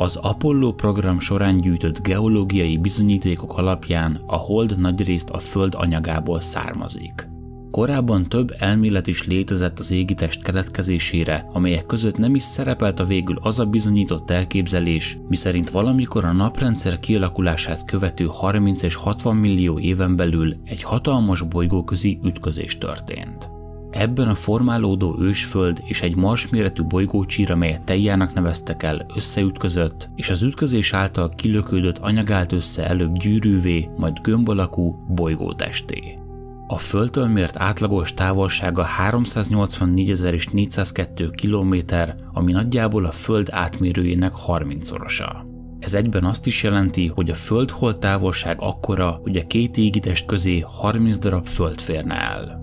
Az Apollo program során gyűjtött geológiai bizonyítékok alapján a hold nagyrészt a Föld anyagából származik. Korábban több elmélet is létezett az égitest keletkezésére, amelyek között nem is szerepelt a végül az a bizonyított elképzelés, miszerint valamikor a naprendszer kialakulását követő 30 és 60 millió éven belül egy hatalmas bolygóközi ütközés történt. Ebben a formálódó ősföld és egy marsméretű bolygócsíra, melyet Tejjának neveztek el, összeütközött, és az ütközés által kilökődött anyag állt össze előbb gyűrűvé, majd gömb alakú bolygótesté. A Földtől mért átlagos távolsága 384.402 km, ami nagyjából a Föld átmérőjének 30-szorosa. Ez egyben azt is jelenti, hogy a Föld-hold távolság akkora, hogy a két égitest közé 30 darab Föld férne el.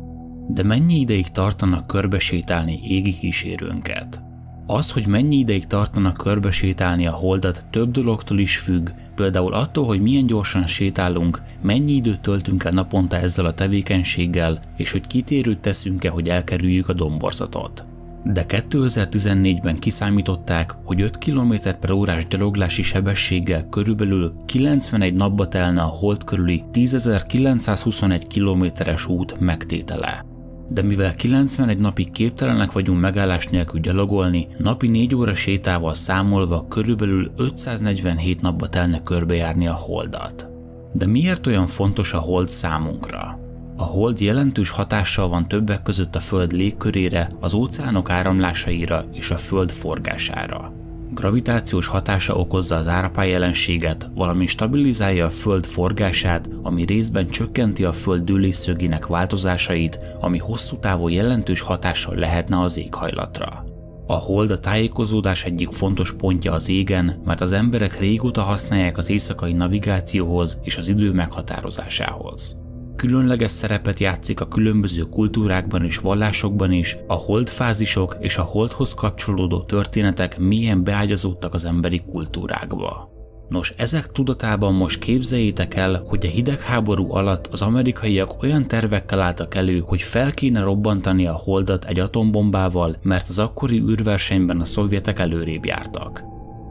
De mennyi ideig tartanak körbesétálni égi kísérőnket? Az, hogy mennyi ideig tartanak körbesétálni a holdat több dologtól is függ, például attól, hogy milyen gyorsan sétálunk, mennyi időt töltünk el naponta ezzel a tevékenységgel, és hogy kitérőt teszünk-e, hogy elkerüljük a domborzatot. De 2014-ben kiszámították, hogy 5 km per órás gyaloglási sebességgel körülbelül 91 napba telne a hold körüli 10.921 kilométeres út megtétele de mivel 91 napig képtelenek vagyunk megállás nélkül gyalogolni, napi 4 óra sétával számolva körülbelül 547 napba telne körbejárni a holdat. De miért olyan fontos a hold számunkra? A hold jelentős hatással van többek között a Föld légkörére, az óceánok áramlásaira és a Föld forgására. Gravitációs hatása okozza az árapály jelenséget, valamint stabilizálja a Föld forgását, ami részben csökkenti a Föld dőlésszögének változásait, ami hosszú távon jelentős hatással lehetne az éghajlatra. A hold a tájékozódás egyik fontos pontja az égen, mert az emberek régóta használják az éjszakai navigációhoz és az idő meghatározásához különleges szerepet játszik a különböző kultúrákban és vallásokban is, a holdfázisok és a holdhoz kapcsolódó történetek milyen beágyazódtak az emberi kultúrákba. Nos, ezek tudatában most képzeljétek el, hogy a hidegháború alatt az amerikaiak olyan tervekkel álltak elő, hogy fel kéne robbantani a holdat egy atombombával, mert az akkori űrversenyben a szovjetek előrébb jártak.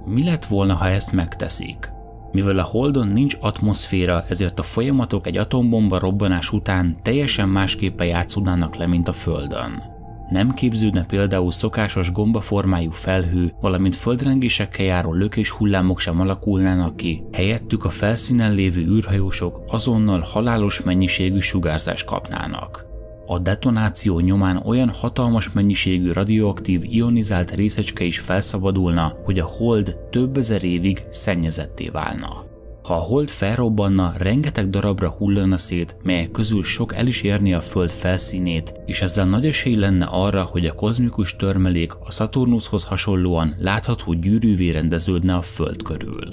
Mi lett volna, ha ezt megteszik? Mivel a Holdon nincs atmoszféra, ezért a folyamatok egy atombomba robbanás után teljesen másképpen játszódnának le, mint a Földön. Nem képződne például szokásos gombaformájú felhő, valamint földrengésekkel járó lökés hullámok sem alakulnának ki, helyettük a felszínen lévő űrhajósok azonnal halálos mennyiségű sugárzást kapnának. A detonáció nyomán olyan hatalmas mennyiségű radioaktív ionizált részecske is felszabadulna, hogy a hold több ezer évig szennyezetté válna. Ha a hold felrobbanna, rengeteg darabra hullana szét, melyek közül sok el is érni a Föld felszínét, és ezzel nagy esély lenne arra, hogy a kozmikus törmelék a Saturnushoz hasonlóan látható gyűrűvé rendeződne a Föld körül.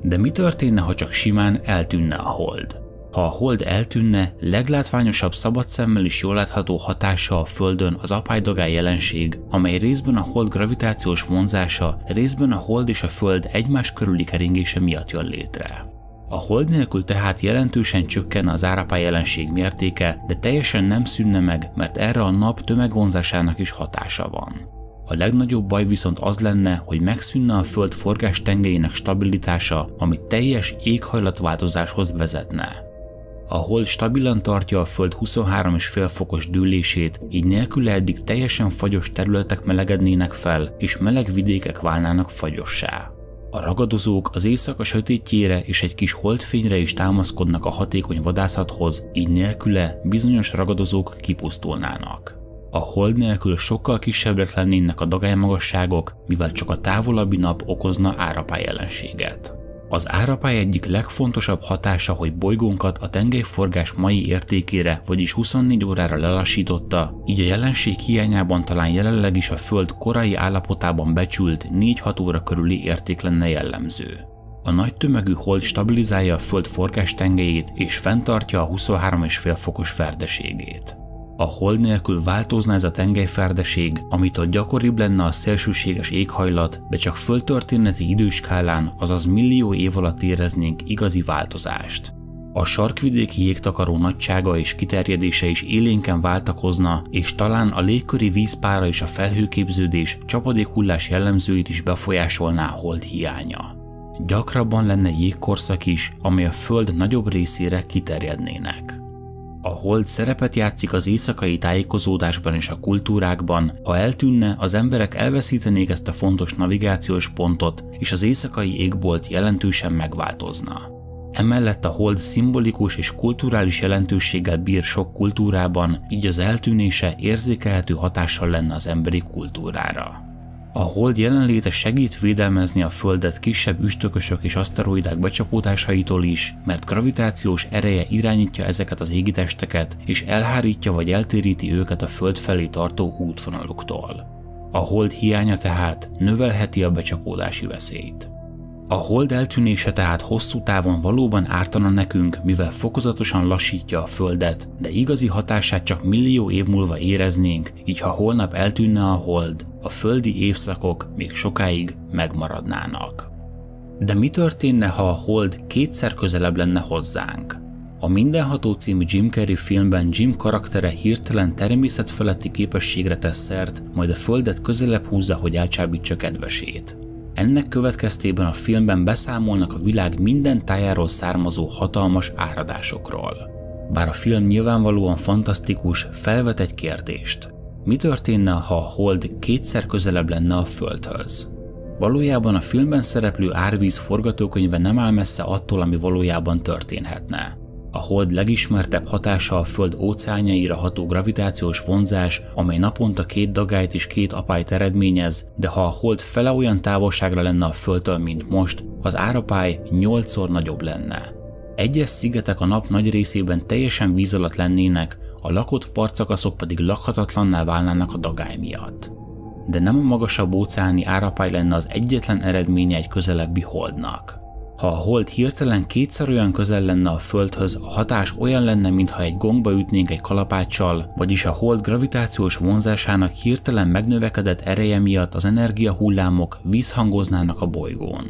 De mi történne, ha csak simán eltűnne a hold? Ha a hold eltűnne, leglátványosabb szabad szemmel is jól látható hatása a Földön az apálydogály jelenség, amely részben a hold gravitációs vonzása, részben a hold és a Föld egymás körüli keringése miatt jön létre. A hold nélkül tehát jelentősen csökkenne az árapály jelenség mértéke, de teljesen nem szűnne meg, mert erre a nap tömegvonzásának is hatása van. A legnagyobb baj viszont az lenne, hogy megszűnne a Föld forgás tengelyének stabilitása, ami teljes éghajlatváltozáshoz vezetne. A hold stabilan tartja a Föld 23,5 fokos dőlését, így nélküle eddig teljesen fagyos területek melegednének fel, és meleg vidékek válnának fagyossá. A ragadozók az éjszaka sötétjére és egy kis holdfényre is támaszkodnak a hatékony vadászathoz, így nélküle bizonyos ragadozók kipusztulnának. A hold nélkül sokkal kisebbek lennének a dagálymagasságok, mivel csak a távolabbi nap okozna árapály jelenséget. Az árapály egyik legfontosabb hatása, hogy bolygónkat a tengelyforgás mai értékére, vagyis 24 órára lelassította, így a jelenség hiányában talán jelenleg is a Föld korai állapotában becsült 4-6 óra körüli érték lenne jellemző. A nagy tömegű hold stabilizálja a Föld forgás tengelyét és fenntartja a 23,5 fokos ferdeségét. A hold nélkül változna ez a tengelyferdeség, amitől gyakoribb lenne a szélsőséges éghajlat, de csak földtörténeti időskálán, azaz millió év alatt éreznénk igazi változást. A sarkvidéki jégtakaró nagysága és kiterjedése is élénken váltakozna, és talán a légköri vízpára és a felhőképződés csapadékhullás jellemzőit is befolyásolná a hold hiánya. Gyakrabban lenne jégkorszak is, amely a Föld nagyobb részére kiterjednének. A hold szerepet játszik az éjszakai tájékozódásban és a kultúrákban, ha eltűnne, az emberek elveszítenék ezt a fontos navigációs pontot, és az éjszakai égbolt jelentősen megváltozna. Emellett a hold szimbolikus és kulturális jelentőséggel bír sok kultúrában, így az eltűnése érzékelhető hatással lenne az emberi kultúrára. A hold jelenléte segít védelmezni a Földet kisebb üstökösök és aszteroidák becsapódásaitól is, mert gravitációs ereje irányítja ezeket az égitesteket, és elhárítja vagy eltéríti őket a Föld felé tartó útvonaluktól. A hold hiánya tehát növelheti a becsapódási veszélyt. A hold eltűnése tehát hosszú távon valóban ártana nekünk, mivel fokozatosan lassítja a Földet, de igazi hatását csak millió év múlva éreznénk, így ha holnap eltűnne a hold, a földi évszakok még sokáig megmaradnának. De mi történne, ha a hold kétszer közelebb lenne hozzánk? A Mindenható című Jim Carrey filmben Jim karaktere hirtelen természetfeletti képességre tesz szert, majd a földet közelebb húzza, hogy elcsábítsa kedvesét. Ennek következtében a filmben beszámolnak a világ minden tájáról származó hatalmas áradásokról. Bár a film nyilvánvalóan fantasztikus, felvet egy kérdést. Mi történne, ha a hold kétszer közelebb lenne a Földhöz? Valójában a filmben szereplő árvíz forgatókönyve nem áll messze attól, ami valójában történhetne. A hold legismertebb hatása a Föld óceánjaira ható gravitációs vonzás, amely naponta két dagályt és két apályt eredményez, de ha a hold fele olyan távolságra lenne a Földtől, mint most, az árapály nyolcszor nagyobb lenne. Egyes szigetek a nap nagy részében teljesen víz alatt lennének, a lakott partszakaszok pedig lakhatatlanná válnának a dagály miatt. De nem a magasabb óceáni árapály lenne az egyetlen eredménye egy közelebbi holdnak. Ha a hold hirtelen kétszer olyan közel lenne a Földhöz, a hatás olyan lenne, mintha egy gongba ütnénk egy kalapáccsal, vagyis a hold gravitációs vonzásának hirtelen megnövekedett ereje miatt az energiahullámok vízhangoznának a bolygón.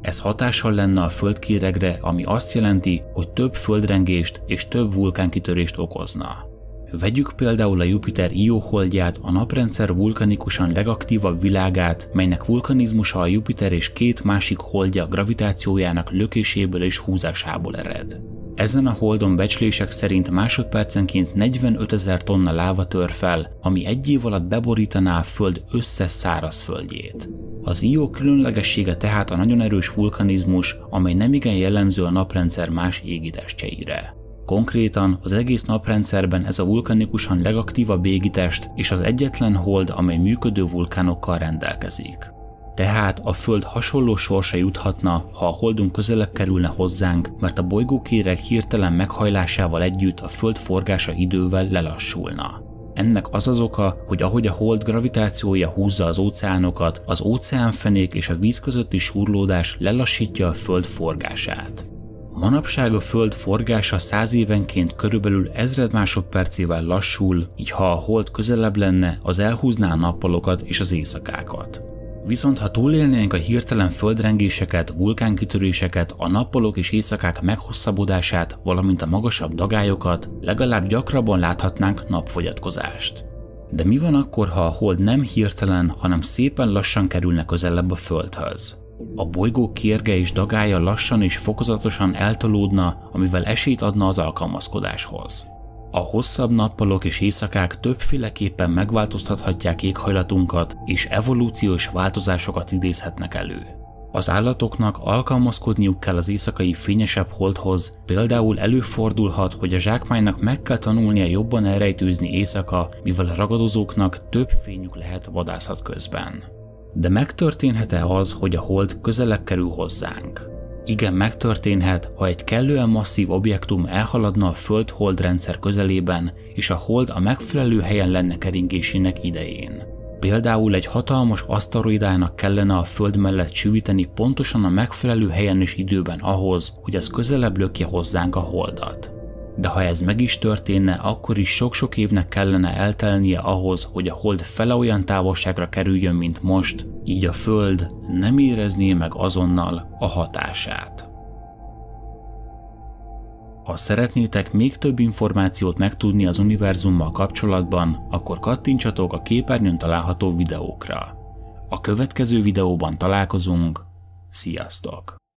Ez hatással lenne a földkéregre, ami azt jelenti, hogy több földrengést és több vulkánkitörést okozna. Vegyük például a Jupiter Io holdját, a naprendszer vulkanikusan legaktívabb világát, melynek vulkanizmusa a Jupiter és két másik holdja gravitációjának lökéséből és húzásából ered. Ezen a holdon becslések szerint másodpercenként 45 ezer tonna láva tör fel, ami egy év alatt beborítaná a Föld összes szárazföldjét. Az Io különlegessége tehát a nagyon erős vulkanizmus, amely nemigen jellemző a naprendszer más égitestjeire. Konkrétan az egész naprendszerben ez a vulkanikusan legaktívabb égitest és az egyetlen hold, amely működő vulkánokkal rendelkezik. Tehát a Föld hasonló sorsa juthatna, ha a holdunk közelebb kerülne hozzánk, mert a bolygókéreg hirtelen meghajlásával együtt a Föld forgása idővel lelassulna. Ennek az az oka, hogy ahogy a hold gravitációja húzza az óceánokat, az óceánfenék és a víz közötti surlódás lelassítja a Föld forgását. Manapság a Föld forgása száz évenként körülbelül ezred másodpercével lassul, így ha a hold közelebb lenne, az elhúzná a nappalokat és az éjszakákat. Viszont ha túlélnénk a hirtelen földrengéseket, vulkánkitöréseket, a nappalok és éjszakák meghosszabbodását, valamint a magasabb dagályokat, legalább gyakrabban láthatnánk napfogyatkozást. De mi van akkor, ha a hold nem hirtelen, hanem szépen lassan kerülne közelebb a Földhöz? A bolygó kérge és dagája lassan és fokozatosan eltolódna, amivel esélyt adna az alkalmazkodáshoz. A hosszabb nappalok és éjszakák többféleképpen megváltoztathatják éghajlatunkat, és evolúciós változásokat idézhetnek elő. Az állatoknak alkalmazkodniuk kell az éjszakai fényesebb holdhoz, például előfordulhat, hogy a zsákmánynak meg kell tanulnia jobban elrejtőzni éjszaka, mivel a ragadozóknak több fényük lehet vadászat közben. De megtörténhet-e az, hogy a hold közelebb kerül hozzánk? Igen, megtörténhet, ha egy kellően masszív objektum elhaladna a Föld-Hold rendszer közelében, és a hold a megfelelő helyen lenne keringésének idején. Például egy hatalmas aszteroidának kellene a Föld mellett csüvíteni pontosan a megfelelő helyen és időben ahhoz, hogy az közelebb lökje hozzánk a holdat de ha ez meg is történne, akkor is sok-sok évnek kellene eltelnie ahhoz, hogy a hold fele olyan távolságra kerüljön, mint most, így a Föld nem érezné meg azonnal a hatását. Ha szeretnétek még több információt megtudni az univerzummal kapcsolatban, akkor kattintsatok a képernyőn található videókra. A következő videóban találkozunk, sziasztok!